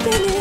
spinning